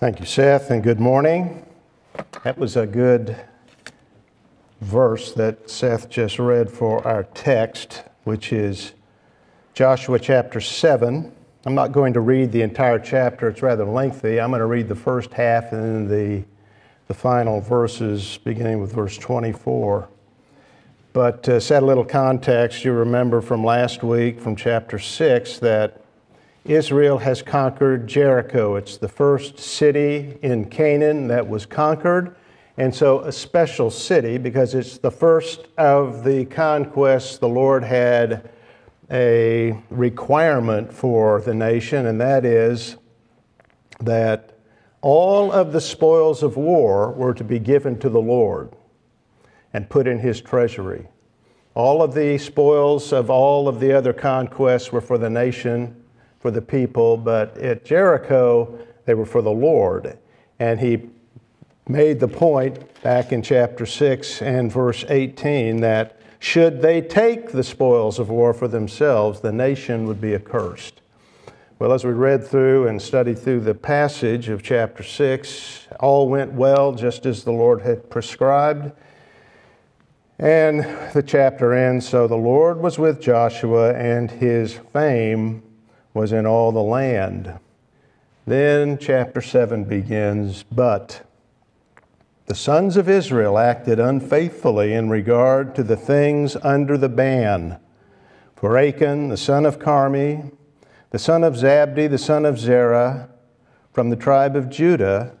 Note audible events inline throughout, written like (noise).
Thank you, Seth, and good morning. That was a good verse that Seth just read for our text, which is Joshua chapter 7. I'm not going to read the entire chapter, it's rather lengthy. I'm going to read the first half and then the, the final verses, beginning with verse 24. But to set a little context, you remember from last week, from chapter 6, that Israel has conquered Jericho. It's the first city in Canaan that was conquered, and so a special city because it's the first of the conquests the Lord had a requirement for the nation, and that is that all of the spoils of war were to be given to the Lord and put in his treasury. All of the spoils of all of the other conquests were for the nation for the people, but at Jericho, they were for the Lord. And he made the point back in chapter 6 and verse 18 that should they take the spoils of war for themselves, the nation would be accursed. Well, as we read through and studied through the passage of chapter 6, all went well just as the Lord had prescribed. And the chapter ends So the Lord was with Joshua, and his fame was in all the land. Then chapter 7 begins, but the sons of Israel acted unfaithfully in regard to the things under the ban. For Achan, the son of Carmi, the son of Zabdi, the son of Zerah, from the tribe of Judah,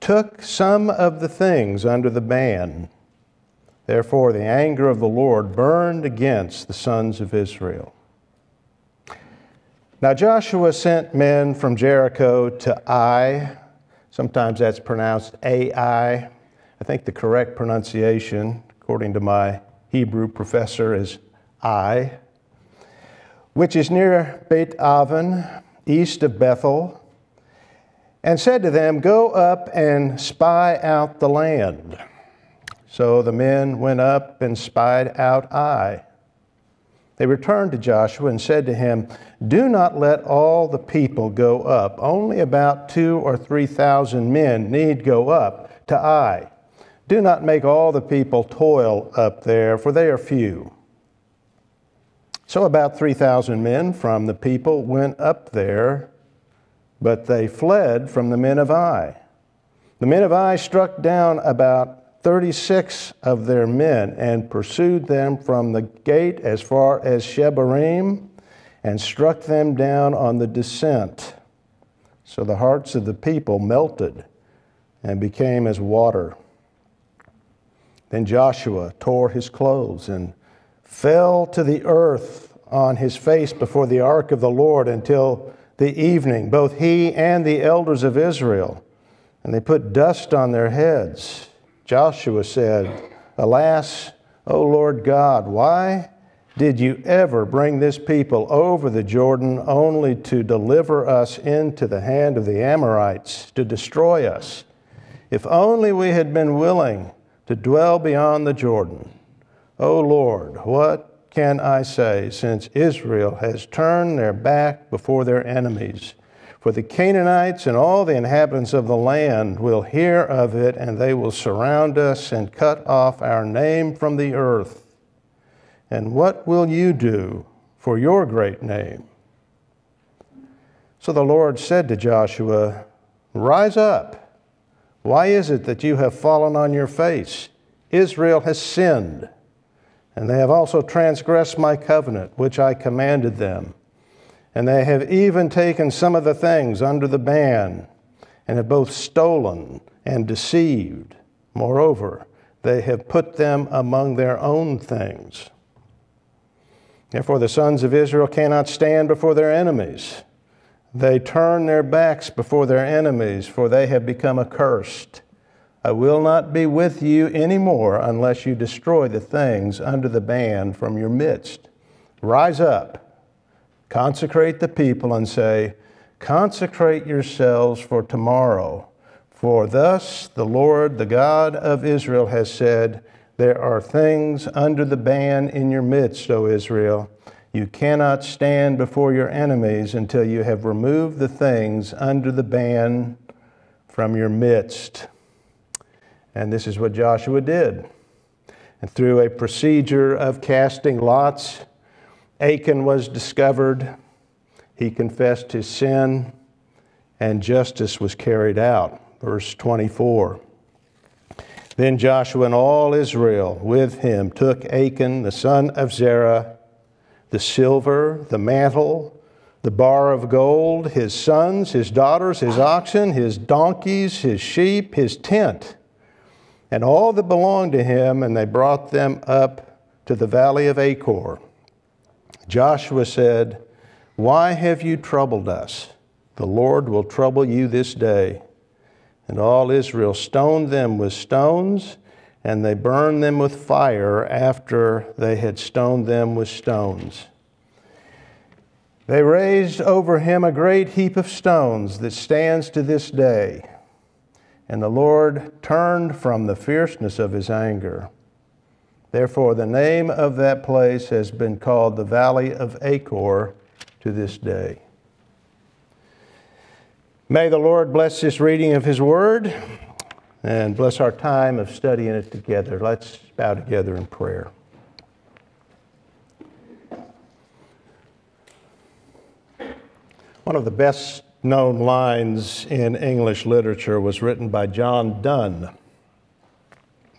took some of the things under the ban. Therefore, the anger of the Lord burned against the sons of Israel. Now Joshua sent men from Jericho to Ai. Sometimes that's pronounced Ai. I think the correct pronunciation, according to my Hebrew professor, is I, which is near Beit Aven, east of Bethel, and said to them, Go up and spy out the land. So the men went up and spied out Ai. They returned to Joshua and said to him, Do not let all the people go up. Only about two or three thousand men need go up to Ai. Do not make all the people toil up there, for they are few. So about 3,000 men from the people went up there, but they fled from the men of Ai. The men of Ai struck down about 36 of their men and pursued them from the gate as far as Shebarim and struck them down on the descent. So the hearts of the people melted and became as water. Then Joshua tore his clothes and fell to the earth on his face before the ark of the Lord until the evening, both he and the elders of Israel. And they put dust on their heads. Joshua said, Alas, O Lord God, why did you ever bring this people over the Jordan only to deliver us into the hand of the Amorites, to destroy us? If only we had been willing to dwell beyond the Jordan. O Lord, what can I say since Israel has turned their back before their enemies? For the Canaanites and all the inhabitants of the land will hear of it, and they will surround us and cut off our name from the earth. And what will you do for your great name? So the Lord said to Joshua, Rise up. Why is it that you have fallen on your face? Israel has sinned, and they have also transgressed my covenant, which I commanded them. And they have even taken some of the things under the ban, and have both stolen and deceived. Moreover, they have put them among their own things. Therefore, the sons of Israel cannot stand before their enemies. They turn their backs before their enemies, for they have become accursed. I will not be with you any more unless you destroy the things under the ban from your midst. Rise up Consecrate the people and say, Consecrate yourselves for tomorrow. For thus the Lord, the God of Israel, has said, There are things under the ban in your midst, O Israel. You cannot stand before your enemies until you have removed the things under the ban from your midst. And this is what Joshua did. And through a procedure of casting lots, Achan was discovered. He confessed his sin, and justice was carried out. Verse 24. Then Joshua and all Israel with him took Achan, the son of Zerah, the silver, the mantle, the bar of gold, his sons, his daughters, his oxen, his donkeys, his sheep, his tent, and all that belonged to him, and they brought them up to the valley of Achor. Joshua said, Why have you troubled us? The Lord will trouble you this day. And all Israel stoned them with stones, and they burned them with fire after they had stoned them with stones. They raised over him a great heap of stones that stands to this day. And the Lord turned from the fierceness of his anger. Therefore, the name of that place has been called the Valley of Achor to this day. May the Lord bless this reading of his word and bless our time of studying it together. Let's bow together in prayer. One of the best known lines in English literature was written by John Donne.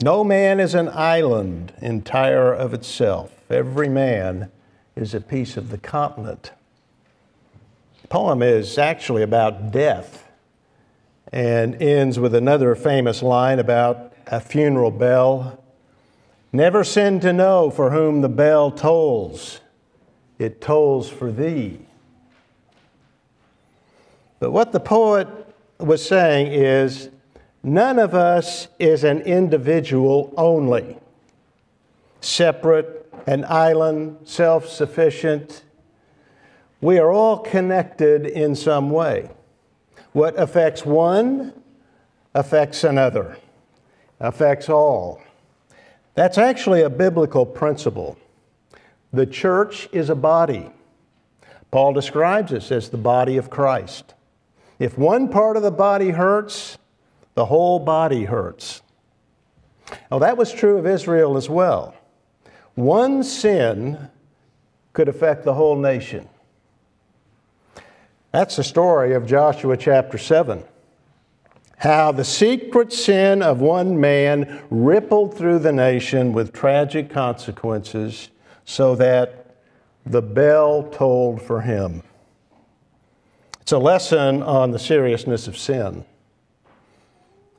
No man is an island entire of itself. Every man is a piece of the continent. The poem is actually about death and ends with another famous line about a funeral bell. Never sin to know for whom the bell tolls, it tolls for thee. But what the poet was saying is none of us is an individual only, separate, an island, self sufficient. We are all connected in some way. What affects one affects another, affects all. That's actually a biblical principle. The church is a body. Paul describes us as the body of Christ. If one part of the body hurts, the whole body hurts. Now, that was true of Israel as well. One sin could affect the whole nation. That's the story of Joshua chapter 7. How the secret sin of one man rippled through the nation with tragic consequences so that the bell tolled for him. It's a lesson on the seriousness of sin.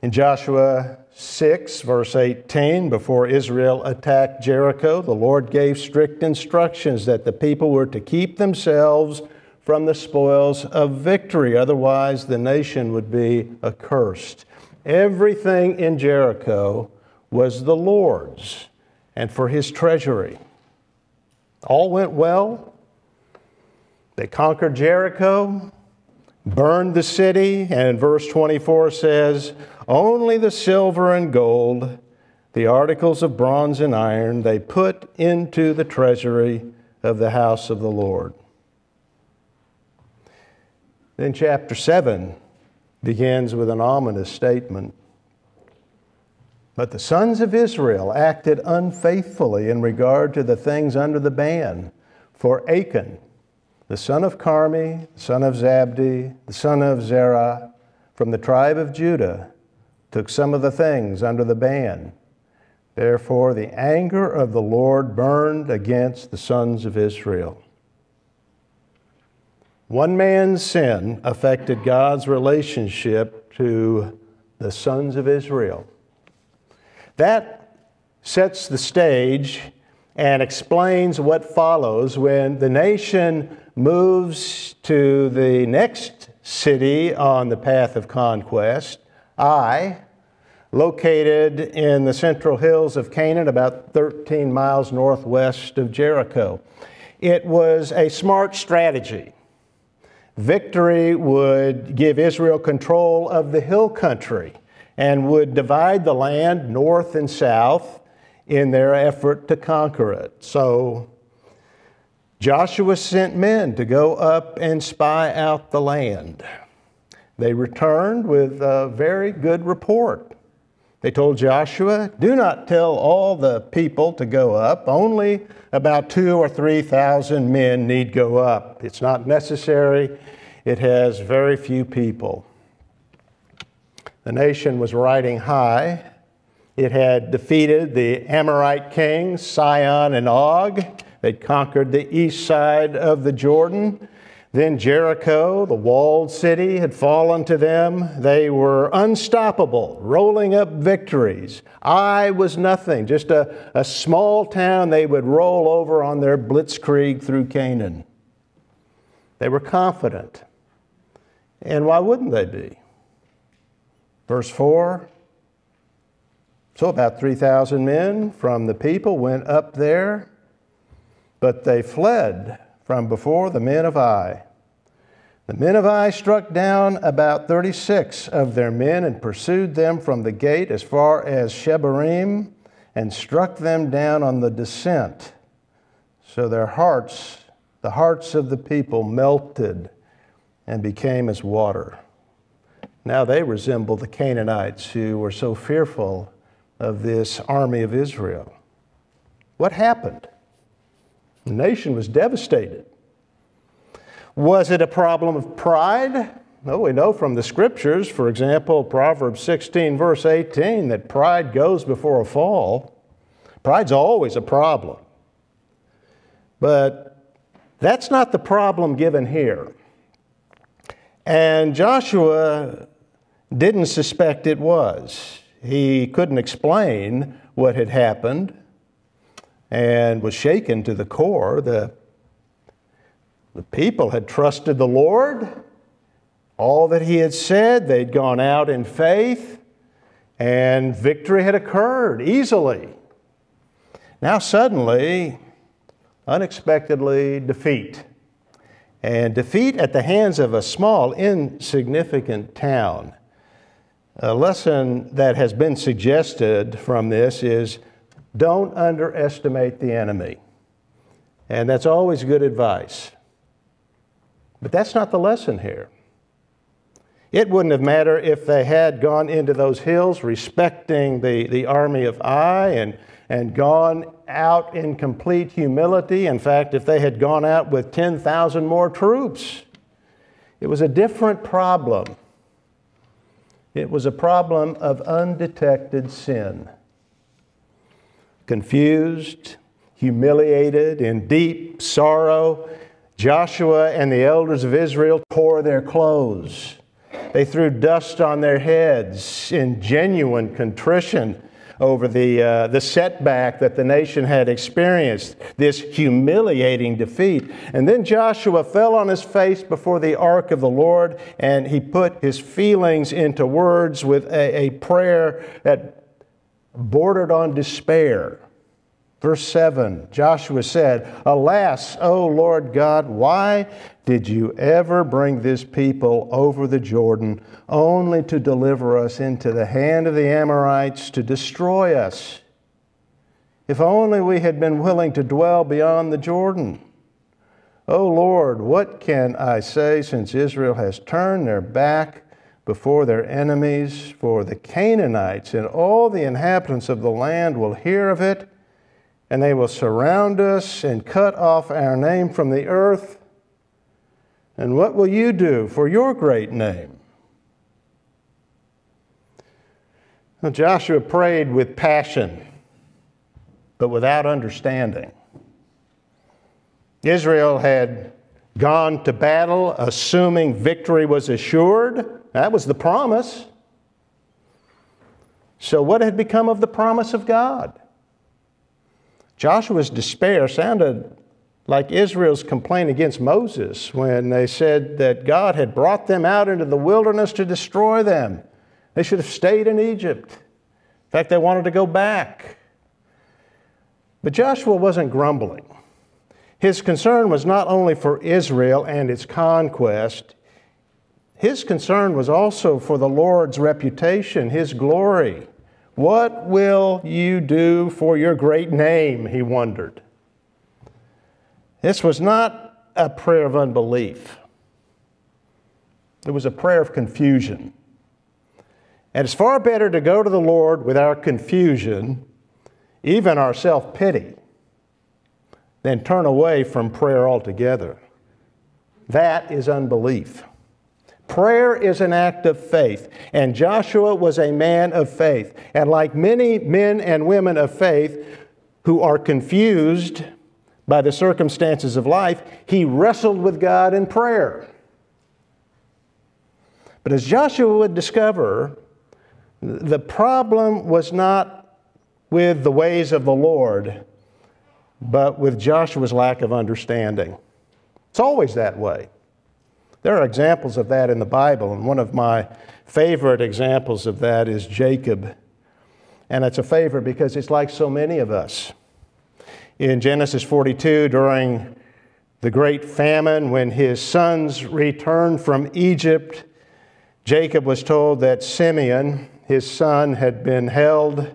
In Joshua 6, verse 18, before Israel attacked Jericho, the Lord gave strict instructions that the people were to keep themselves from the spoils of victory, otherwise, the nation would be accursed. Everything in Jericho was the Lord's and for his treasury. All went well. They conquered Jericho burned the city, and verse 24 says, Only the silver and gold, the articles of bronze and iron, they put into the treasury of the house of the Lord. Then chapter 7 begins with an ominous statement. But the sons of Israel acted unfaithfully in regard to the things under the ban, for Achan, the son of Carmi, the son of Zabdi, the son of Zerah, from the tribe of Judah, took some of the things under the ban. Therefore, the anger of the Lord burned against the sons of Israel. One man's sin affected God's relationship to the sons of Israel. That sets the stage and explains what follows when the nation moves to the next city on the path of conquest, Ai, located in the central hills of Canaan, about 13 miles northwest of Jericho. It was a smart strategy. Victory would give Israel control of the hill country and would divide the land north and south in their effort to conquer it. So Joshua sent men to go up and spy out the land. They returned with a very good report. They told Joshua, Do not tell all the people to go up. Only about two or three thousand men need go up. It's not necessary, it has very few people. The nation was riding high. It had defeated the Amorite kings, Sihon and Og. They'd conquered the east side of the Jordan. Then Jericho, the walled city, had fallen to them. They were unstoppable, rolling up victories. Ai was nothing, just a, a small town they would roll over on their blitzkrieg through Canaan. They were confident. And why wouldn't they be? Verse 4 So about 3,000 men from the people went up there, but they fled from before the men of Ai. The men of Ai struck down about 36 of their men and pursued them from the gate as far as Shebarim and struck them down on the descent. So their hearts, the hearts of the people, melted and became as water. Now they resemble the Canaanites who were so fearful of this army of Israel. What happened? The nation was devastated. Was it a problem of pride? No, we know from the scriptures, for example, Proverbs 16, verse 18, that pride goes before a fall. Pride's always a problem. But that's not the problem given here. And Joshua didn't suspect it was. He couldn't explain what had happened and was shaken to the core. The, the people had trusted the Lord. All that he had said, they'd gone out in faith, and victory had occurred easily. Now, suddenly, unexpectedly, defeat and defeat at the hands of a small, insignificant town. A lesson that has been suggested from this is don't underestimate the enemy. And that's always good advice. But that's not the lesson here. It wouldn't have mattered if they had gone into those hills respecting the, the army of Ai and, and gone out in complete humility. In fact, if they had gone out with 10,000 more troops, it was a different problem. It was a problem of undetected sin. Confused, humiliated, in deep sorrow, Joshua and the elders of Israel tore their clothes. They threw dust on their heads in genuine contrition over the, uh, the setback that the nation had experienced, this humiliating defeat. And then Joshua fell on his face before the ark of the Lord and he put his feelings into words with a, a prayer that bordered on despair. Verse 7 Joshua said, Alas, O Lord God, why did you ever bring this people over the Jordan only to deliver us into the hand of the Amorites to destroy us? If only we had been willing to dwell beyond the Jordan. O Lord, what can I say since Israel has turned their back before their enemies? For the Canaanites and all the inhabitants of the land will hear of it and they will surround us and cut off our name from the earth. And what will you do for your great name? Now, Joshua prayed with passion, but without understanding. Israel had gone to battle assuming victory was assured. That was the promise. So, what had become of the promise of God? Joshua's despair sounded like Israel's complaint against Moses when they said that God had brought them out into the wilderness to destroy them. They should have stayed in Egypt. In fact, they wanted to go back. But Joshua wasn't grumbling. His concern was not only for Israel and its conquest, his concern was also for the Lord's reputation, his glory. What will you do for your great name? He wondered. This was not a prayer of unbelief. It was a prayer of confusion. And it's far better to go to the Lord with our confusion, even our self pity, than turn away from prayer altogether. That is unbelief. Prayer is an act of faith, and Joshua was a man of faith. And like many men and women of faith who are confused by the circumstances of life, he wrestled with God in prayer. But as Joshua would discover, the problem was not with the ways of the Lord, but with Joshua's lack of understanding. It's always that way. There are examples of that in the Bible, and one of my favorite examples of that is Jacob. And it's a favorite because it's like so many of us. In Genesis 42, during the great famine, when his sons returned from Egypt, Jacob was told that Simeon, his son, had been held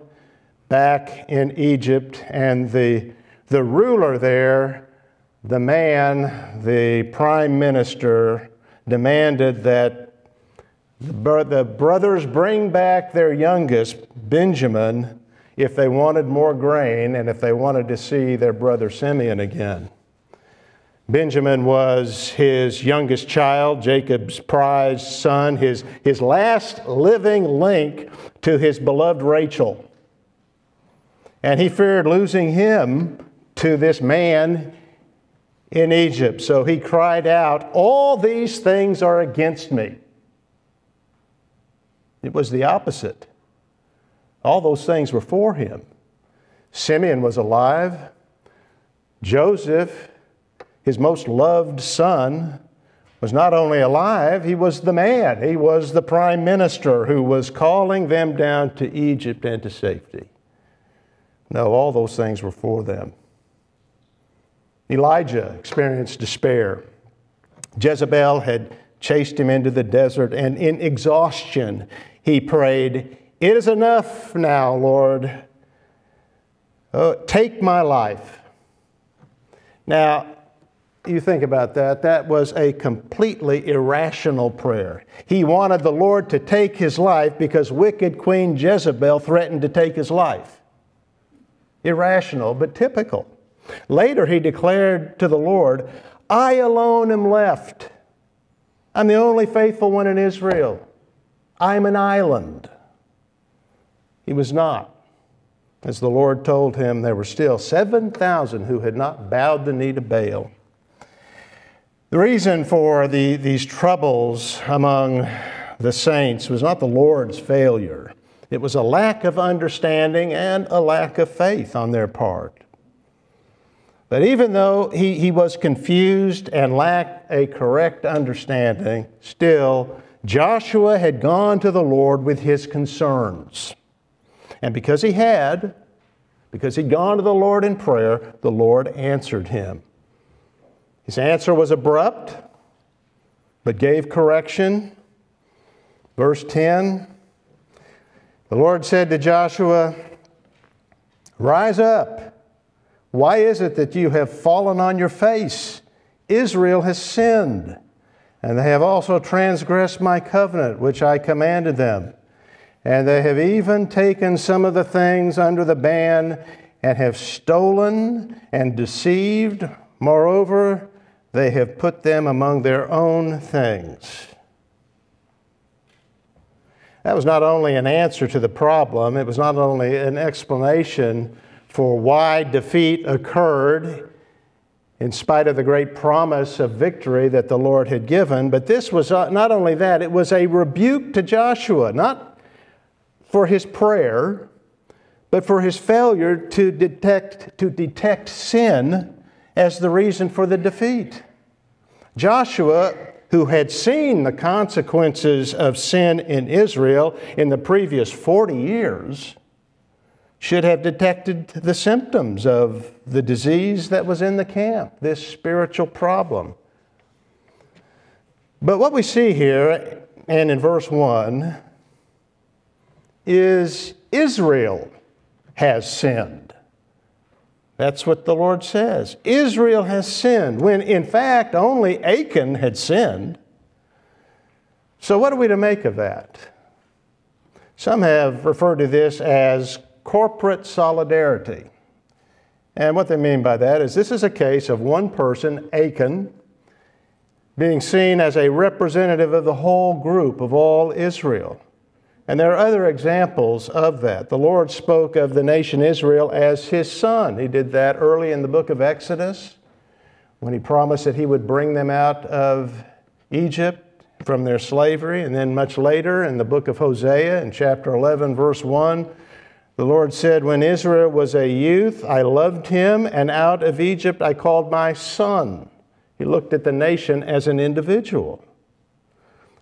back in Egypt, and the, the ruler there, the man, the prime minister, demanded that the brothers bring back their youngest, Benjamin, if they wanted more grain and if they wanted to see their brother Simeon again. Benjamin was his youngest child, Jacob's prized son, his, his last living link to his beloved Rachel. And he feared losing him to this man in Egypt. So he cried out, All these things are against me. It was the opposite. All those things were for him. Simeon was alive. Joseph, his most loved son, was not only alive, he was the man. He was the prime minister who was calling them down to Egypt and to safety. No, all those things were for them. Elijah experienced despair. Jezebel had chased him into the desert, and in exhaustion, he prayed, It is enough now, Lord. Uh, take my life. Now, you think about that, that was a completely irrational prayer. He wanted the Lord to take his life because wicked Queen Jezebel threatened to take his life. Irrational, but typical. Later, he declared to the Lord, I alone am left. I'm the only faithful one in Israel. I'm an island. He was not. As the Lord told him, there were still 7,000 who had not bowed the knee to Baal. The reason for the, these troubles among the saints was not the Lord's failure, it was a lack of understanding and a lack of faith on their part. But even though he, he was confused and lacked a correct understanding, still, Joshua had gone to the Lord with his concerns. And because he had, because he'd gone to the Lord in prayer, the Lord answered him. His answer was abrupt, but gave correction. Verse 10 The Lord said to Joshua, Rise up why is it that you have fallen on your face? Israel has sinned, and they have also transgressed my covenant, which I commanded them. And they have even taken some of the things under the ban and have stolen and deceived. Moreover, they have put them among their own things. That was not only an answer to the problem, it was not only an explanation for why defeat occurred in spite of the great promise of victory that the Lord had given. But this was uh, not only that, it was a rebuke to Joshua, not for his prayer, but for his failure to detect, to detect sin as the reason for the defeat. Joshua, who had seen the consequences of sin in Israel in the previous 40 years, should have detected the symptoms of the disease that was in the camp, this spiritual problem. But what we see here, and in verse 1, is Israel has sinned. That's what the Lord says. Israel has sinned, when in fact only Achan had sinned. So, what are we to make of that? Some have referred to this as corporate solidarity. And what they mean by that is this is a case of one person, Achan, being seen as a representative of the whole group of all Israel. And there are other examples of that. The Lord spoke of the nation Israel as his son. He did that early in the book of Exodus when he promised that he would bring them out of Egypt from their slavery. And then much later in the book of Hosea, in chapter 11, verse 1, the Lord said, When Israel was a youth, I loved him, and out of Egypt I called my son. He looked at the nation as an individual.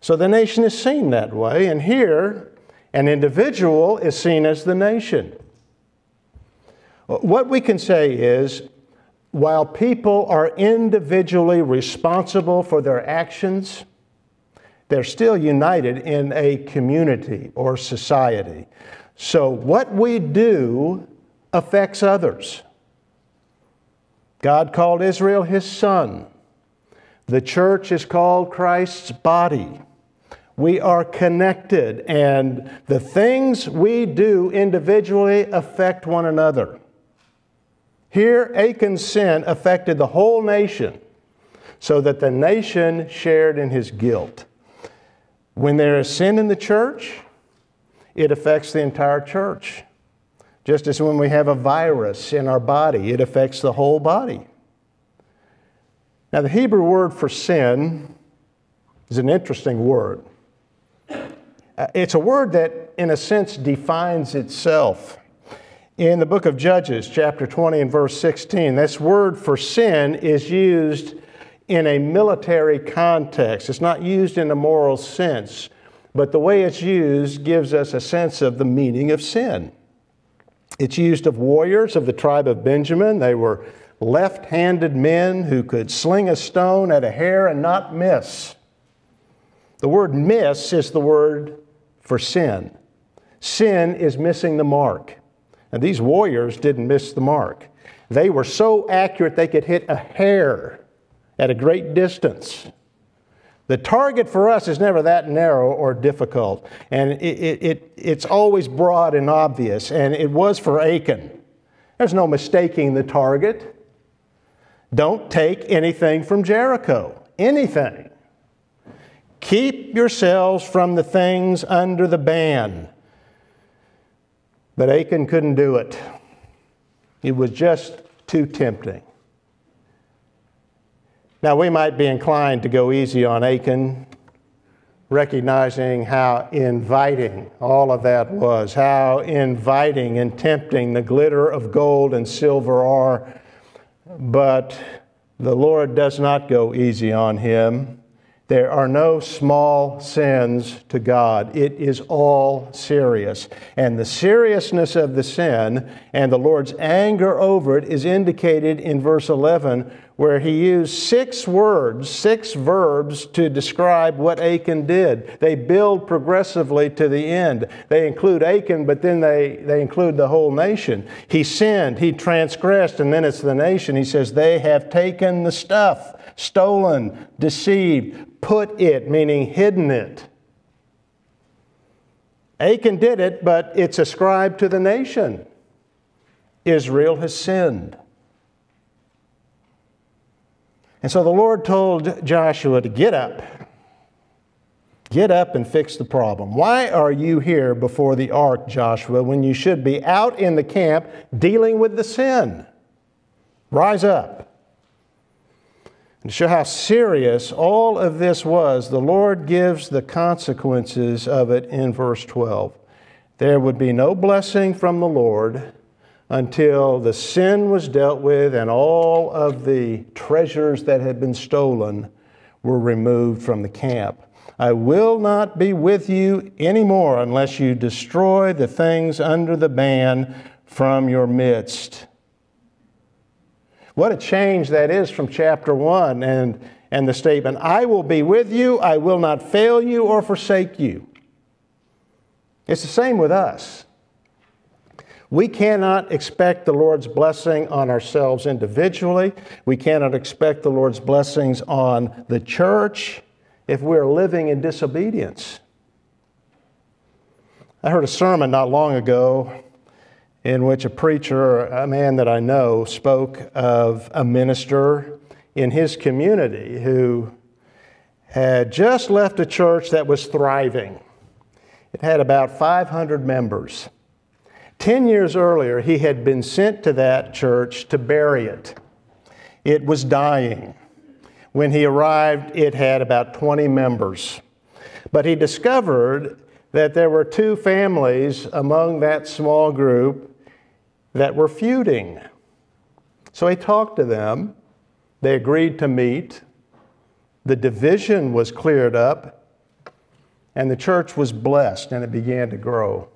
So the nation is seen that way, and here, an individual is seen as the nation. What we can say is, while people are individually responsible for their actions, they're still united in a community or society. So what we do affects others. God called Israel his son. The church is called Christ's body. We are connected, and the things we do individually affect one another. Here, Achan's sin affected the whole nation, so that the nation shared in his guilt. When there is sin in the church, it affects the entire church. Just as when we have a virus in our body, it affects the whole body. Now, the Hebrew word for sin is an interesting word. Uh, it's a word that, in a sense, defines itself. In the book of Judges, chapter 20 and verse 16, this word for sin is used in a military context. It's not used in a moral sense, but the way it's used gives us a sense of the meaning of sin. It's used of warriors of the tribe of Benjamin. They were left handed men who could sling a stone at a hair and not miss. The word miss is the word for sin. Sin is missing the mark. And these warriors didn't miss the mark. They were so accurate they could hit a hair at a great distance. The target for us is never that narrow or difficult, and it, it, it, it's always broad and obvious, and it was for Achan. There's no mistaking the target. Don't take anything from Jericho, anything. Keep yourselves from the things under the ban. But Achan couldn't do it. It was just too tempting. Now, we might be inclined to go easy on Achan, recognizing how inviting all of that was, how inviting and tempting the glitter of gold and silver are. But the Lord does not go easy on him. There are no small sins to God. It is all serious. And the seriousness of the sin and the Lord's anger over it is indicated in verse 11, where he used six words, six verbs to describe what Achan did. They build progressively to the end. They include Achan, but then they, they include the whole nation. He sinned, he transgressed, and then it's the nation. He says, They have taken the stuff, stolen, deceived, put it, meaning hidden it. Achan did it, but it's ascribed to the nation. Israel has sinned. And so the Lord told Joshua to get up. Get up and fix the problem. Why are you here before the ark, Joshua, when you should be out in the camp dealing with the sin? Rise up. And to show how serious all of this was, the Lord gives the consequences of it in verse 12. There would be no blessing from the Lord until the sin was dealt with and all of the treasures that had been stolen were removed from the camp. I will not be with you anymore unless you destroy the things under the ban from your midst. What a change that is from chapter 1 and, and the statement, I will be with you, I will not fail you or forsake you. It's the same with us. We cannot expect the Lord's blessing on ourselves individually. We cannot expect the Lord's blessings on the church if we're living in disobedience. I heard a sermon not long ago in which a preacher, a man that I know, spoke of a minister in his community who had just left a church that was thriving. It had about 500 members. Ten years earlier, he had been sent to that church to bury it. It was dying. When he arrived, it had about 20 members. But he discovered that there were two families among that small group that were feuding. So he talked to them. They agreed to meet. The division was cleared up, and the church was blessed and it began to grow.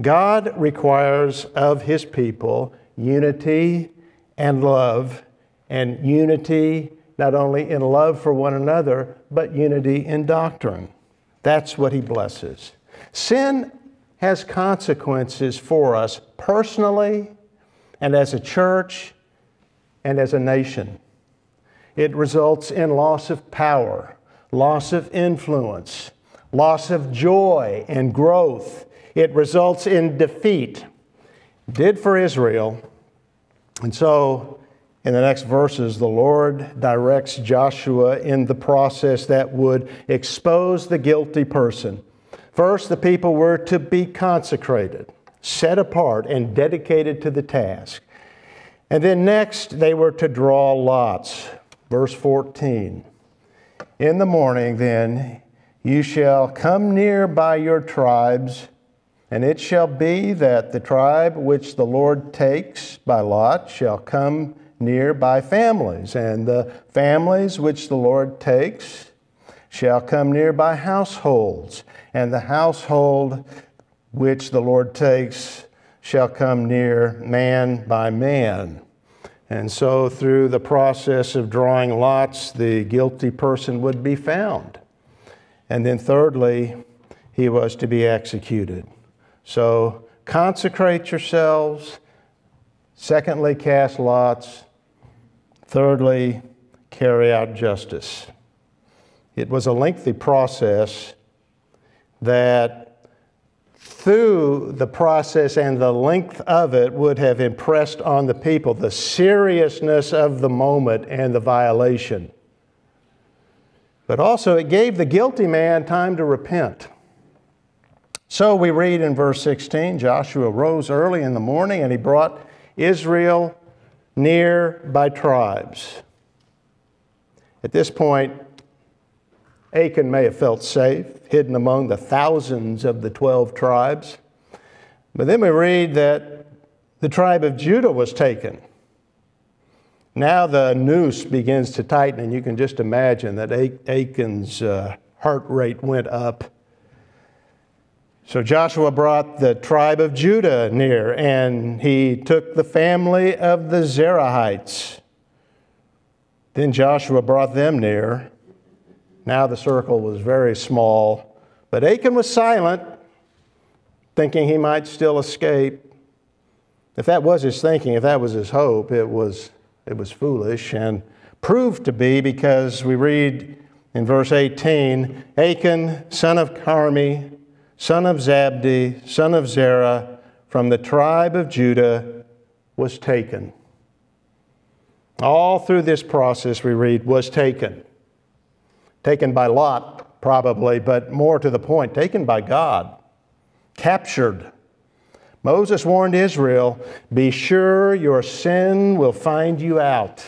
God requires of his people unity and love, and unity not only in love for one another, but unity in doctrine. That's what he blesses. Sin has consequences for us personally and as a church and as a nation. It results in loss of power, loss of influence, loss of joy and growth. It results in defeat. Did for Israel. And so in the next verses, the Lord directs Joshua in the process that would expose the guilty person. First, the people were to be consecrated, set apart, and dedicated to the task. And then next, they were to draw lots. Verse 14 In the morning, then, you shall come near by your tribes, and it shall be that the tribe which the Lord takes by lot shall come near by families, and the families which the Lord takes shall come near by households, and the household which the Lord takes shall come near man by man. And so, through the process of drawing lots, the guilty person would be found. And then, thirdly, he was to be executed. So, consecrate yourselves. Secondly, cast lots. Thirdly, carry out justice. It was a lengthy process that, through the process and the length of it, would have impressed on the people the seriousness of the moment and the violation. But also, it gave the guilty man time to repent. So we read in verse 16 Joshua rose early in the morning and he brought Israel near by tribes. At this point, Achan may have felt safe, hidden among the thousands of the 12 tribes. But then we read that the tribe of Judah was taken. Now the noose begins to tighten, and you can just imagine that Achan's uh, heart rate went up so Joshua brought the tribe of Judah near, and he took the family of the Zerahites. Then Joshua brought them near. Now the circle was very small, but Achan was silent, thinking he might still escape. If that was his thinking, if that was his hope, it was, it was foolish and proved to be because we read in verse 18 Achan, son of Carmi, son of Zabdi, son of Zerah, from the tribe of Judah, was taken. All through this process, we read, was taken. Taken by Lot, probably, but more to the point, taken by God. Captured. Moses warned Israel be sure your sin will find you out.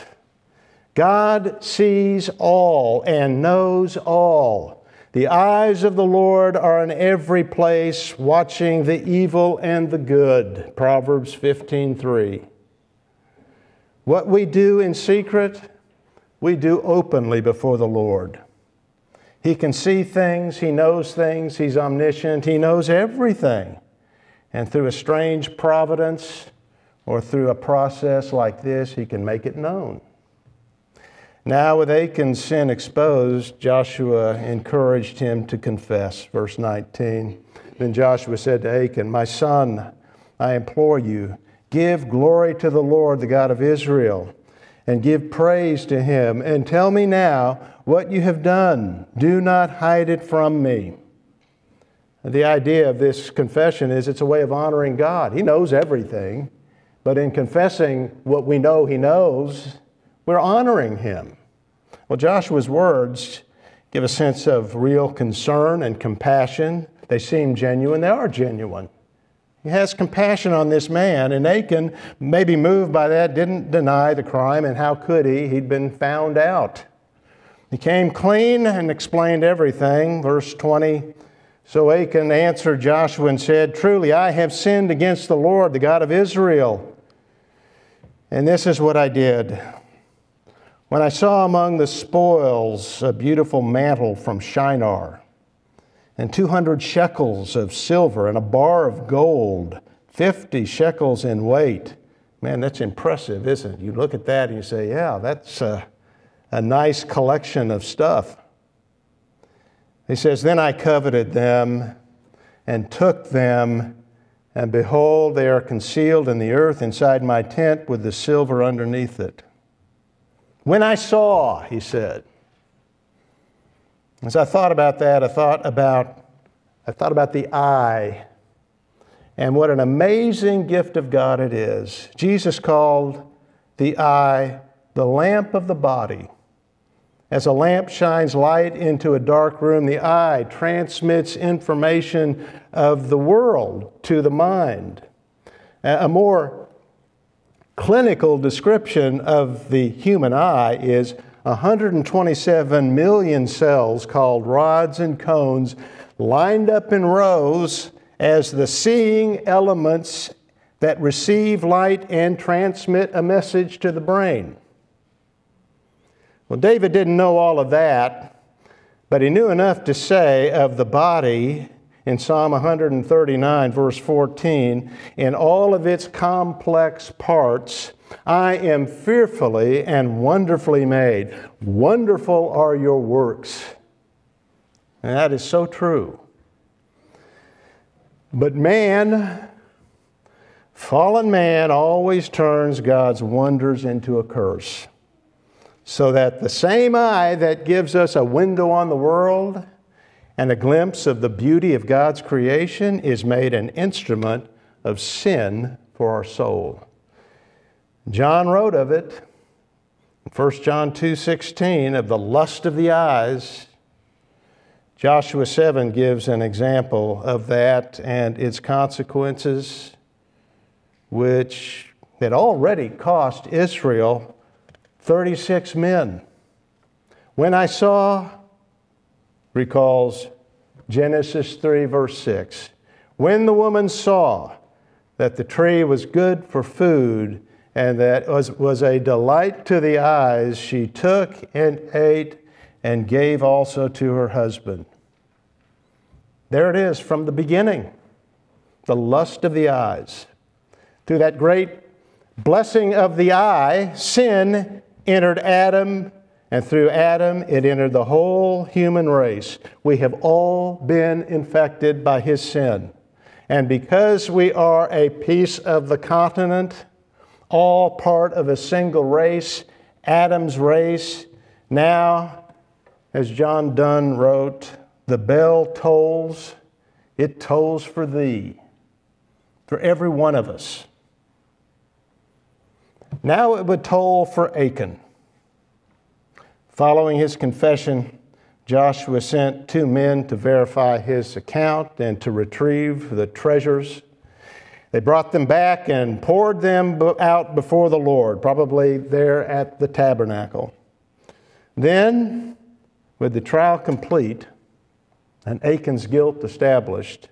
God sees all and knows all. The eyes of the Lord are in every place, watching the evil and the good. Proverbs 15:3. What we do in secret, we do openly before the Lord. He can see things, he knows things, he's omniscient, he knows everything. And through a strange providence or through a process like this, he can make it known. Now, with Achan's sin exposed, Joshua encouraged him to confess. Verse 19. Then Joshua said to Achan, My son, I implore you, give glory to the Lord, the God of Israel, and give praise to him, and tell me now what you have done. Do not hide it from me. The idea of this confession is it's a way of honoring God. He knows everything, but in confessing what we know He knows, we're honoring Him. Well, Joshua's words give a sense of real concern and compassion. They seem genuine, they are genuine. He has compassion on this man, and Achan, maybe moved by that, didn't deny the crime, and how could he? He'd been found out. He came clean and explained everything. Verse 20 So Achan answered Joshua and said, Truly, I have sinned against the Lord, the God of Israel. And this is what I did. When I saw among the spoils a beautiful mantle from Shinar, and 200 shekels of silver and a bar of gold, 50 shekels in weight. Man, that's impressive, isn't it? You look at that and you say, yeah, that's a, a nice collection of stuff. He says, Then I coveted them and took them, and behold, they are concealed in the earth inside my tent with the silver underneath it. When I saw, he said, as I thought about that, I thought about, I thought about the eye and what an amazing gift of God it is. Jesus called the eye the lamp of the body. As a lamp shines light into a dark room, the eye transmits information of the world to the mind. A more clinical description of the human eye is 127 million cells called rods and cones lined up in rows as the seeing elements that receive light and transmit a message to the brain. Well, David didn't know all of that, but he knew enough to say of the body in Psalm 139, verse 14, in all of its complex parts, I am fearfully and wonderfully made. Wonderful are your works. And that is so true. But man, fallen man, always turns God's wonders into a curse. So that the same eye that gives us a window on the world and a glimpse of the beauty of God's creation is made an instrument of sin for our soul. John wrote of it, 1 John 2:16 of the lust of the eyes. Joshua 7 gives an example of that and its consequences which had already cost Israel 36 men. When I saw recalls Genesis 3 verse 6, when the woman saw that the tree was good for food and that was, was a delight to the eyes, she took and ate and gave also to her husband. There it is from the beginning the lust of the eyes. Through that great blessing of the eye, sin entered Adam, and through Adam, it entered the whole human race. We have all been infected by his sin. And because we are a piece of the continent, all part of a single race, Adam's race. Now, as John Donne wrote, the bell tolls, it tolls for thee, for every one of us. Now it would toll for Achan. Following his confession, Joshua sent two men to verify his account and to retrieve the treasures they brought them back and poured them out before the Lord, probably there at the tabernacle. Then, with the trial complete and Achan's guilt established,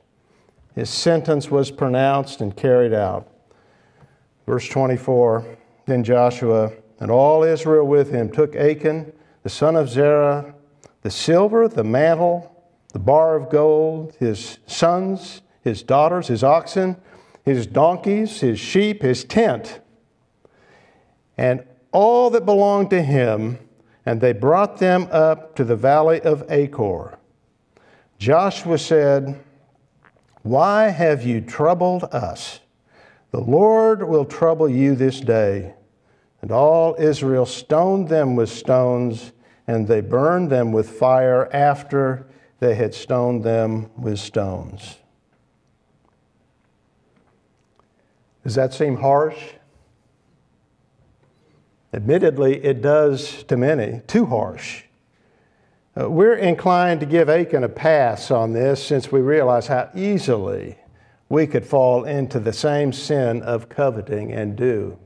his sentence was pronounced and carried out. Verse 24 Then Joshua and all Israel with him took Achan, the son of Zerah, the silver, the mantle, the bar of gold, his sons, his daughters, his oxen, his donkeys, his sheep, his tent, and all that belonged to him, and they brought them up to the valley of Achor. Joshua said, Why have you troubled us? The Lord will trouble you this day. And all Israel stoned them with stones, and they burned them with fire after they had stoned them with stones. Does that seem harsh? Admittedly, it does to many, too harsh. Uh, we're inclined to give Achan a pass on this since we realize how easily we could fall into the same sin of coveting and do.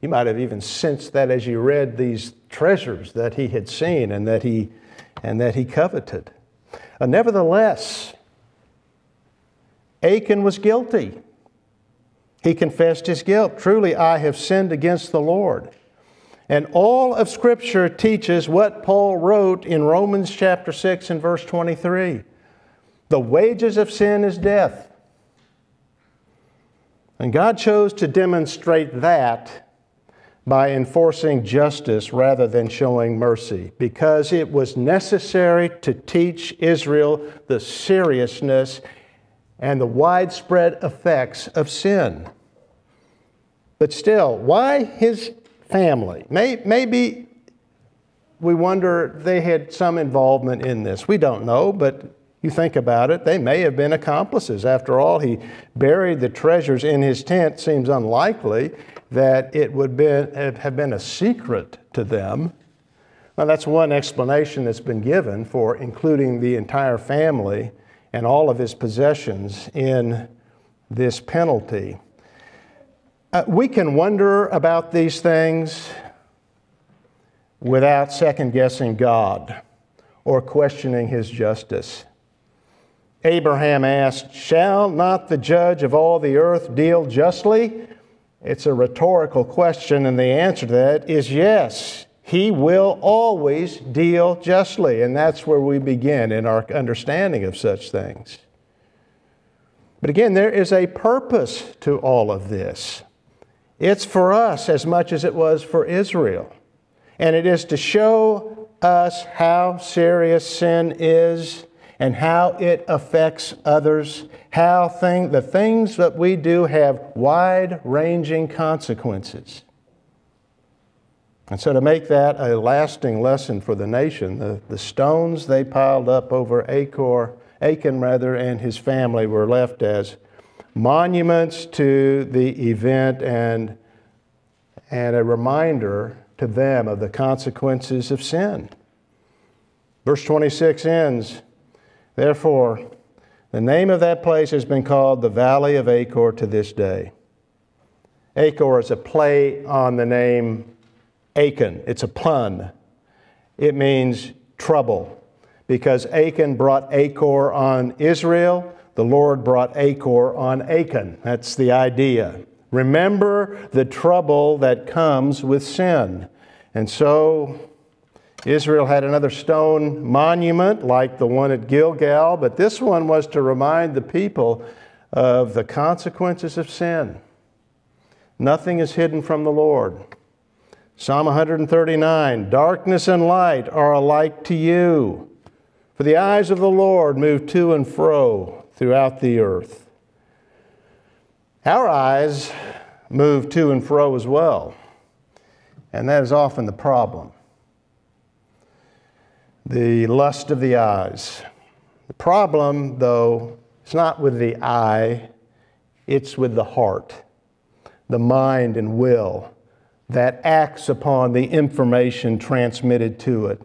You might have even sensed that as you read these treasures that he had seen and that he, and that he coveted. Uh, nevertheless, Achan was guilty. He confessed his guilt. Truly, I have sinned against the Lord. And all of Scripture teaches what Paul wrote in Romans chapter 6 and verse 23 The wages of sin is death. And God chose to demonstrate that by enforcing justice rather than showing mercy, because it was necessary to teach Israel the seriousness and the widespread effects of sin. But still, why his family. Maybe we wonder they had some involvement in this. We don't know, but you think about it, they may have been accomplices. After all, he buried the treasures in his tent. Seems unlikely that it would been, have been a secret to them. Now, that's one explanation that's been given for including the entire family and all of his possessions in this penalty. Uh, we can wonder about these things without second guessing God or questioning his justice. Abraham asked, Shall not the judge of all the earth deal justly? It's a rhetorical question, and the answer to that is yes. He will always deal justly, and that's where we begin in our understanding of such things. But again, there is a purpose to all of this. It's for us as much as it was for Israel. And it is to show us how serious sin is and how it affects others, how thing, the things that we do have wide ranging consequences. And so, to make that a lasting lesson for the nation, the, the stones they piled up over Achor, Achan rather, and his family were left as monuments to the event and, and a reminder to them of the consequences of sin. Verse 26 ends Therefore, the name of that place has been called the Valley of Achor to this day. Achor is a play on the name Achan, it's a pun. It means trouble because Achan brought Achor on Israel the Lord brought Achor on Achan. That's the idea. Remember the trouble that comes with sin. And so Israel had another stone monument like the one at Gilgal, but this one was to remind the people of the consequences of sin. Nothing is hidden from the Lord. Psalm 139 Darkness and light are alike to you, for the eyes of the Lord move to and fro throughout the earth. Our eyes move to and fro as well, and that is often the problem. The lust of the eyes. The problem, though, is not with the eye, it's with the heart, the mind and will that acts upon the information transmitted to it.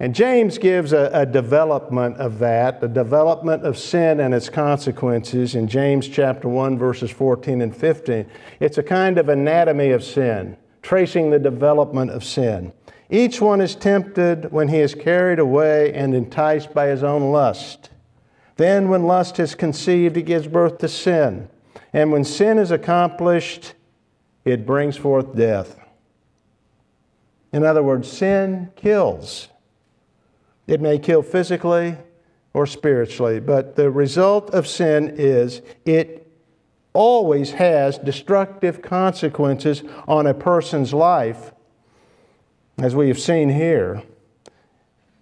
And James gives a, a, development of that, the development of sin and its consequences in James chapter 1, verses 14 and 15. It's a kind of anatomy of sin, tracing the development of sin. Each one is tempted when he is carried away and enticed by his own lust. Then, when lust is conceived, it gives birth to sin. And when sin is accomplished, it brings forth death. In other words, sin kills. It may kill physically or spiritually, but the result of sin is it always has destructive consequences on a person's life, as we have seen here,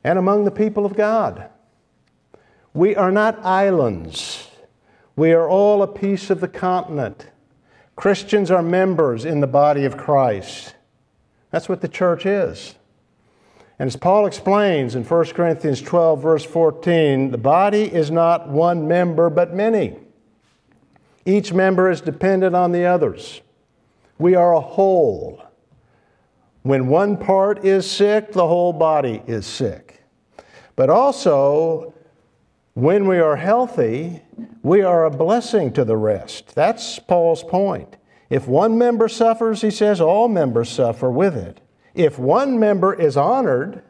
and among the people of God. We are not islands. We are all a piece of the continent. Christians are members in the body of Christ. That's what the church is. And as Paul explains in 1 Corinthians 12, verse 14, the body is not one member, but many. Each member is dependent on the others. We are a whole. When one part is sick, the whole body is sick. But also, when we are healthy, we are a blessing to the rest. That's Paul's point. If one member suffers, he says, all members suffer with it. If one member is honored,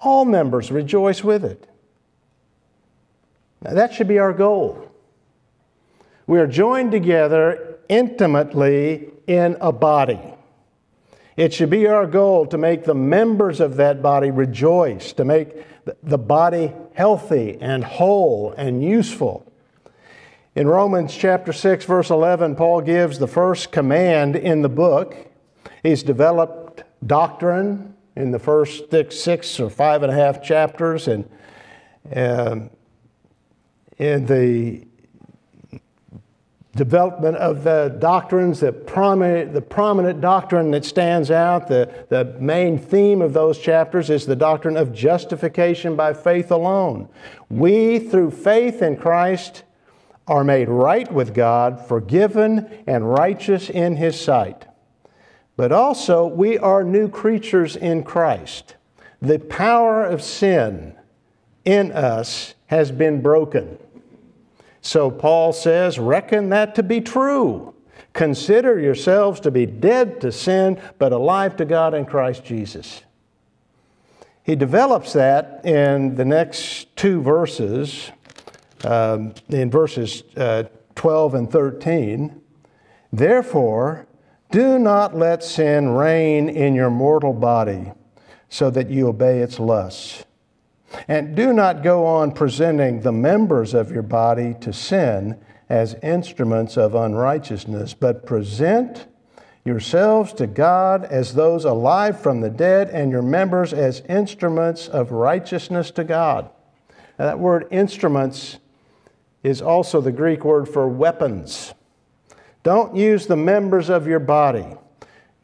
all members rejoice with it. Now, that should be our goal. We are joined together intimately in a body. It should be our goal to make the members of that body rejoice, to make the body healthy and whole and useful. In Romans chapter 6, verse 11, Paul gives the first command in the book. He's developed doctrine in the first six, six or five and a half chapters, and um, in the development of the doctrines, the prominent, the prominent doctrine that stands out, the, the main theme of those chapters is the doctrine of justification by faith alone. We, through faith in Christ, are made right with God, forgiven, and righteous in His sight. But also, we are new creatures in Christ. The power of sin in us has been broken. So Paul says, reckon that to be true. Consider yourselves to be dead to sin, but alive to God in Christ Jesus. He develops that in the next two verses, um, in verses uh, 12 and 13. Therefore, do not let sin reign in your mortal body so that you obey its lusts. And do not go on presenting the members of your body to sin as instruments of unrighteousness, but present yourselves to God as those alive from the dead, and your members as instruments of righteousness to God. Now, that word instruments is also the Greek word for weapons. Don't use the members of your body,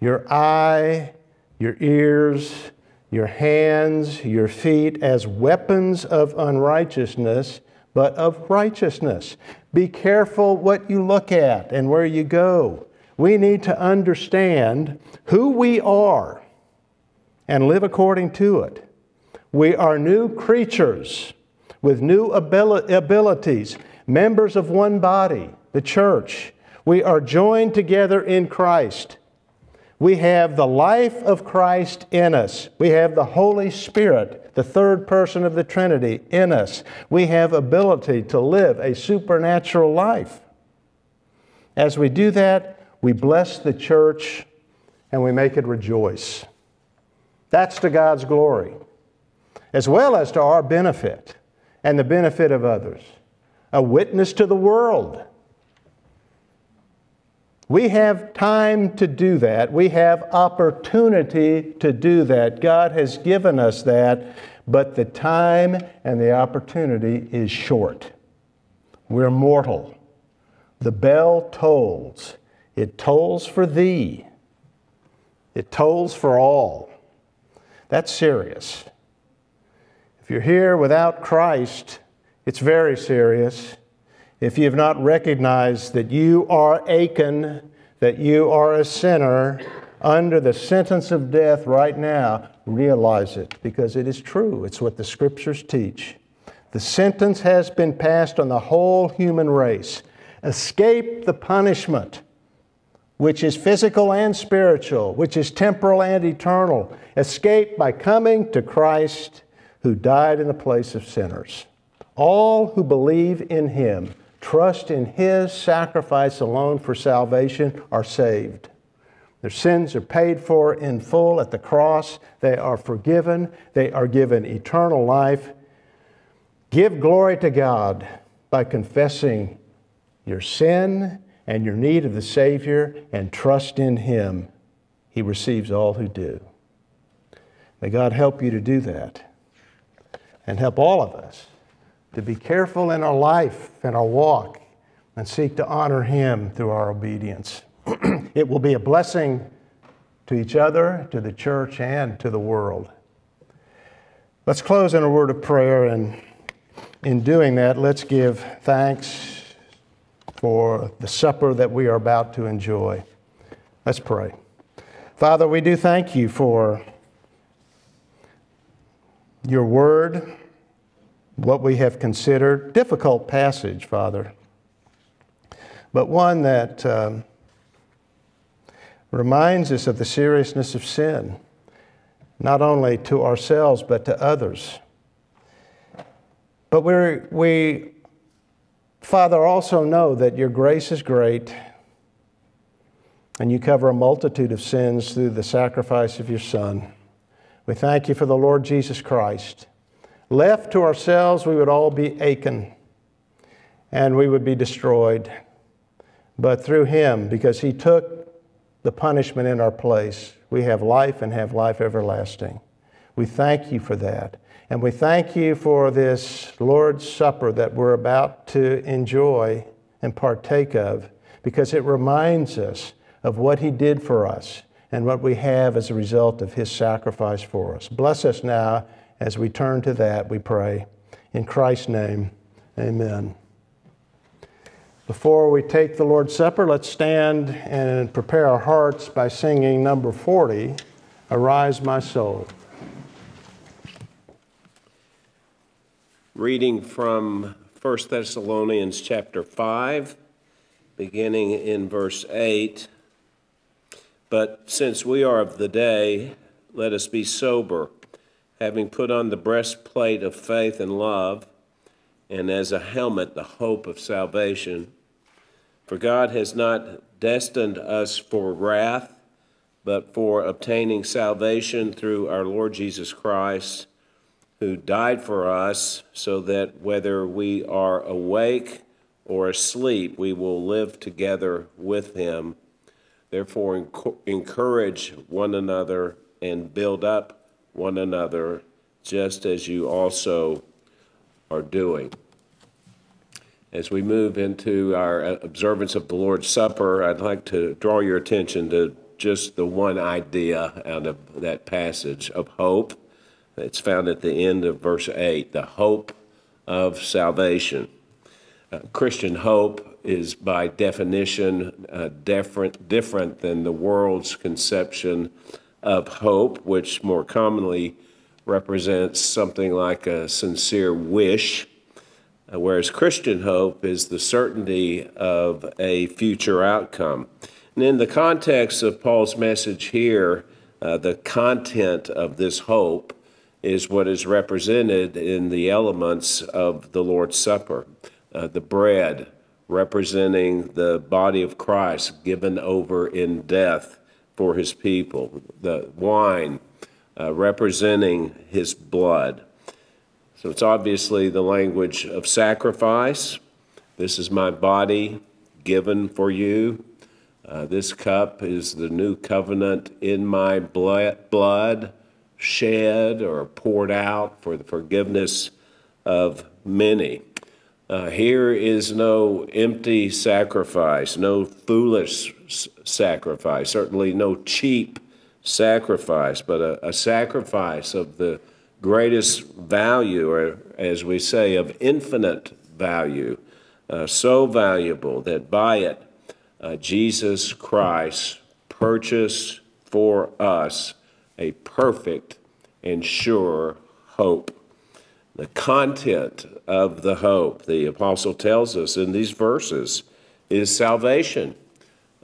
your eye, your ears, your hands, your feet as weapons of unrighteousness, but of righteousness. Be careful what you look at and where you go. We need to understand who we are and live according to it. We are new creatures with new abilities, members of one body, the church. We are joined together in Christ. We have the life of Christ in us. We have the Holy Spirit, the third person of the Trinity, in us. We have ability to live a supernatural life. As we do that, we bless the church and we make it rejoice. That's to God's glory, as well as to our benefit and the benefit of others. A witness to the world we have time to do that. We have opportunity to do that. God has given us that, but the time and the opportunity is short. We're mortal. The bell tolls. It tolls for thee. It tolls for all. That's serious. If you're here without Christ, it's very serious if you have not recognized that you are Achan, that you are a sinner under the sentence of death right now, realize it because it is true. It's what the scriptures teach. The sentence has been passed on the whole human race. Escape the punishment, which is physical and spiritual, which is temporal and eternal. Escape by coming to Christ who died in the place of sinners. All who believe in him trust in His sacrifice alone for salvation are saved. Their sins are paid for in full at the cross. They are forgiven. They are given eternal life. Give glory to God by confessing your sin and your need of the Savior and trust in Him. He receives all who do. May God help you to do that and help all of us to be careful in our life and our walk and seek to honor Him through our obedience. (clears throat) it will be a blessing to each other, to the church, and to the world. Let's close in a word of prayer, and in doing that, let's give thanks for the supper that we are about to enjoy. Let's pray. Father, we do thank you for your word, what we have considered. Difficult passage, Father, but one that um, reminds us of the seriousness of sin, not only to ourselves, but to others. But we we, Father, also know that your grace is great and you cover a multitude of sins through the sacrifice of your Son. We thank you for the Lord Jesus Christ. Left to ourselves, we would all be Achan and we would be destroyed. But through him, because he took the punishment in our place, we have life and have life everlasting. We thank you for that. And we thank you for this Lord's Supper that we're about to enjoy and partake of because it reminds us of what He did for us and what we have as a result of His sacrifice for us. Bless us now as we turn to that, we pray. In Christ's name, amen. Before we take the Lord's Supper, let's stand and prepare our hearts by singing number 40 Arise, My Soul. Reading from 1 Thessalonians chapter 5, beginning in verse 8. But since we are of the day, let us be sober, having put on the breastplate of faith and love, and as a helmet, the hope of salvation. For God has not destined us for wrath, but for obtaining salvation through our Lord Jesus Christ, who died for us, so that whether we are awake or asleep, we will live together with him. Therefore, encourage one another and build up one another, just as you also are doing. As we move into our observance of the Lord's Supper, I'd like to draw your attention to just the one idea out of that passage of hope. It's found at the end of verse 8 the hope of salvation. Uh, Christian hope is by definition uh, different, different than the world's conception of hope, which more commonly represents something like a sincere wish, uh, whereas Christian hope is the certainty of a future outcome. And in the context of Paul's message here, uh, the content of this hope is what is represented in the elements of the Lord's Supper. Uh, the bread, representing the body of Christ given over in death for his people, the wine uh, representing his blood. So it's obviously the language of sacrifice. This is my body given for you. Uh, this cup is the new covenant in my blood, shed or poured out for the forgiveness of many. Uh, here is no empty sacrifice, no foolish sacrifice, certainly no cheap sacrifice, but a, a, sacrifice of the greatest value, or as we say, of infinite value, uh, so valuable that by it, uh, Jesus Christ purchased for us a perfect and sure hope. The content of the hope, the apostle tells us in these verses, is salvation,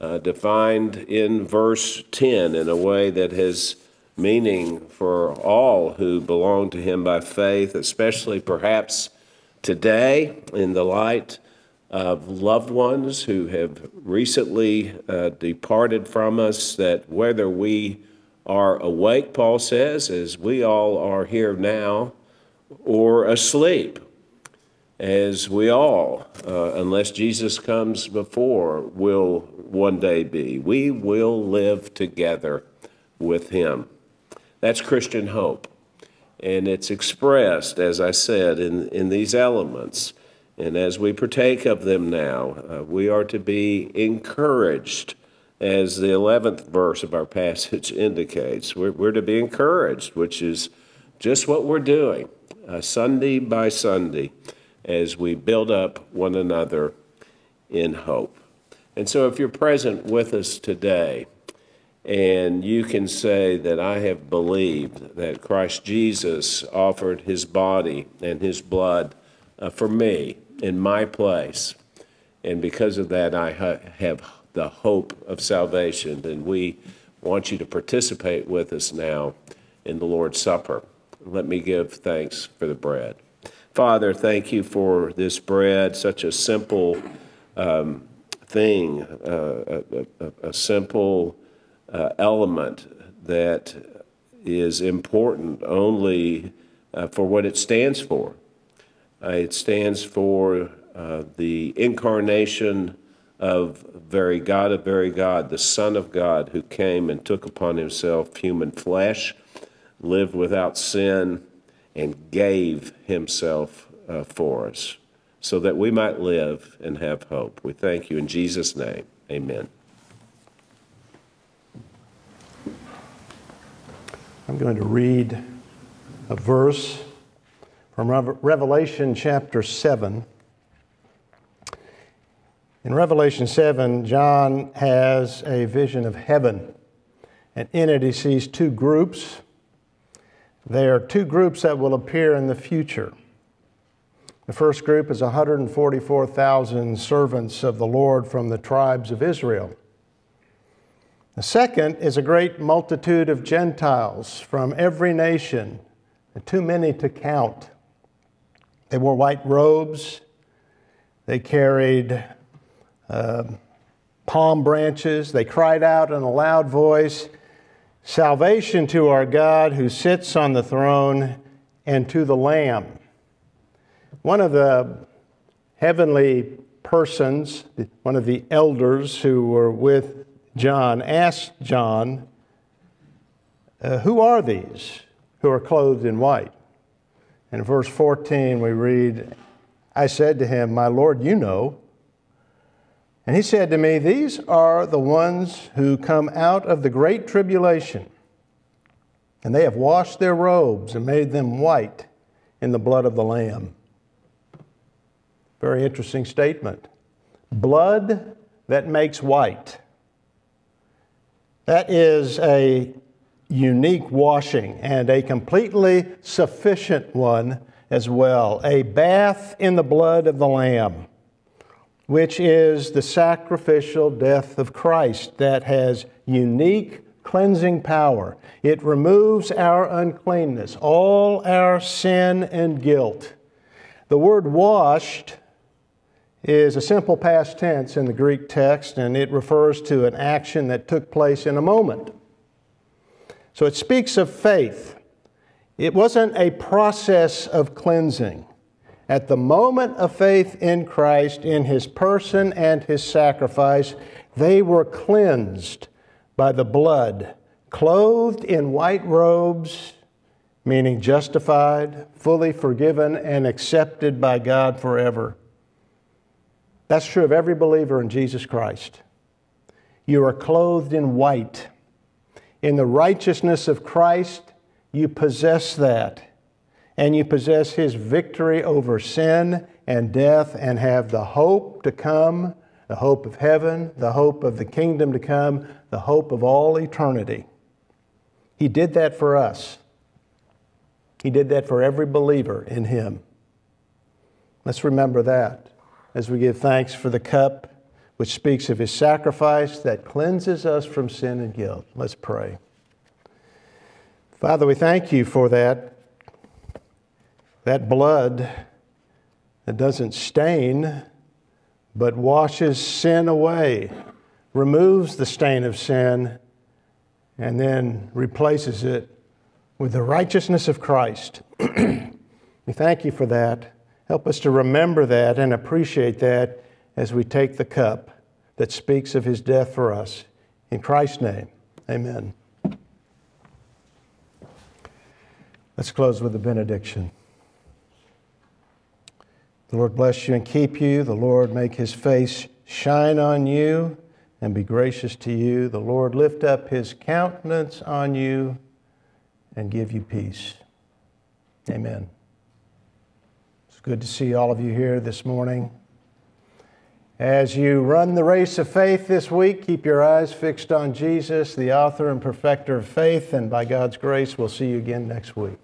uh, defined in verse 10 in a way that has meaning for all who belong to him by faith, especially perhaps today in the light of loved ones who have recently uh, departed from us, that whether we are awake, Paul says, as we all are here now, or asleep, as we all, uh, unless Jesus comes before, will one day be. We will live together with him. That's Christian hope. And it's expressed, as I said, in, in these elements. And as we partake of them now, uh, we are to be encouraged as the 11th verse of our passage (laughs) indicates. We're, we're to be encouraged, which is just what we're doing, uh, Sunday by Sunday, as we build up one another in hope. And so, if you're present with us today, and you can say that I have believed that Christ Jesus offered his body and his blood uh, for me in my place, and because of that, I ha- have the hope of salvation. And we want you to participate with us now in the Lord's Supper. Let me give thanks for the bread. Father, thank you for this bread, such a simple um, thing, uh, a, a, a, simple uh, element that is important only uh, for what it stands for. Uh, it stands for uh, the incarnation of very God of very God, the Son of God, who came and took upon himself human flesh, lived without sin, and gave himself uh, for us so that we might live and have hope. We thank you in Jesus' name. Amen. I'm going to read a verse from Revelation chapter 7. In Revelation 7, John has a vision of heaven, and in it he sees two groups. They are two groups that will appear in the future. The first group is 144,000 servants of the Lord from the tribes of Israel. The second is a great multitude of Gentiles from every nation, too many to count. They wore white robes, they carried uh, palm branches, they cried out in a loud voice Salvation to our God who sits on the throne and to the Lamb. One of the heavenly persons, one of the elders who were with John asked John, uh, Who are these who are clothed in white? And in verse 14, we read, I said to him, My Lord, you know. And he said to me, These are the ones who come out of the great tribulation, and they have washed their robes and made them white in the blood of the Lamb. Very interesting statement. Blood that makes white. That is a unique washing and a completely sufficient one as well. A bath in the blood of the Lamb, which is the sacrificial death of Christ that has unique cleansing power. It removes our uncleanness, all our sin and guilt. The word washed is a simple past tense in the Greek text, and it refers to an action that took place in a moment. So it speaks of faith. It wasn't a process of cleansing. At the moment of faith in Christ, in his person and his sacrifice, they were cleansed by the blood, clothed in white robes, meaning justified, fully forgiven, and accepted by God forever. That's true of every believer in Jesus Christ. You are clothed in white. In the righteousness of Christ, you possess that. And you possess his victory over sin and death and have the hope to come, the hope of heaven, the hope of the kingdom to come, the hope of all eternity. He did that for us. He did that for every believer in him. Let's remember that as we give thanks for the cup which speaks of his sacrifice that cleanses us from sin and guilt. Let's pray. Father, we thank you for that, that blood that doesn't stain, but washes sin away, removes the stain of sin, and then replaces it with the righteousness of Christ. (clears throat) we thank you for that. Help us to remember that and appreciate that as we take the cup that speaks of his death for us. In Christ's name, amen. Let's close with the benediction. The Lord bless you and keep you. The Lord make his face shine on you, and be gracious to you. The Lord lift up his countenance on you and give you peace. Amen. Good to see all of you here this morning. As you run the race of faith this week, keep your eyes fixed on Jesus, the author and perfecter of faith, and by God's grace, we'll see you again next week.